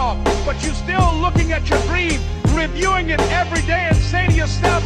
off, but you're still looking at your dream, reviewing it every day and saying to yourself,